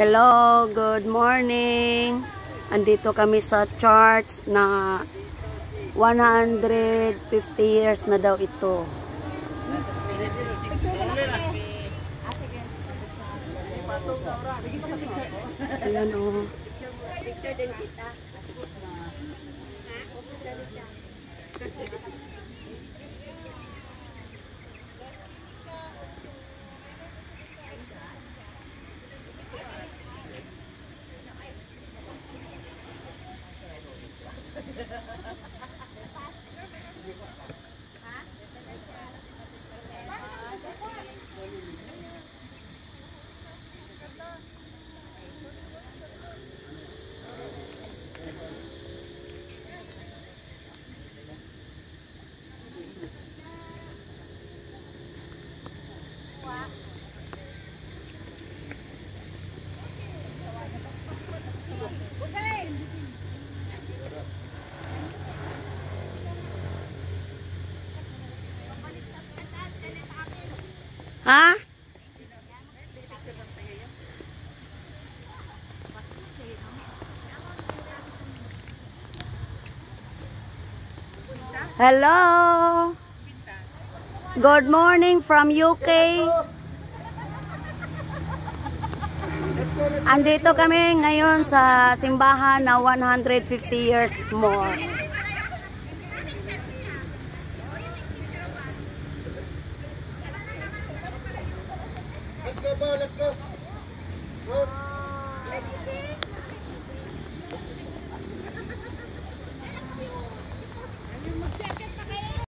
Hello, good morning. Andito kami sa church na 150 years na daw ito. Ayan o. Oh. Ha? Hello. Good morning from UK. Andito kami ngayon sa simbahan na 150 years more. لك. بالك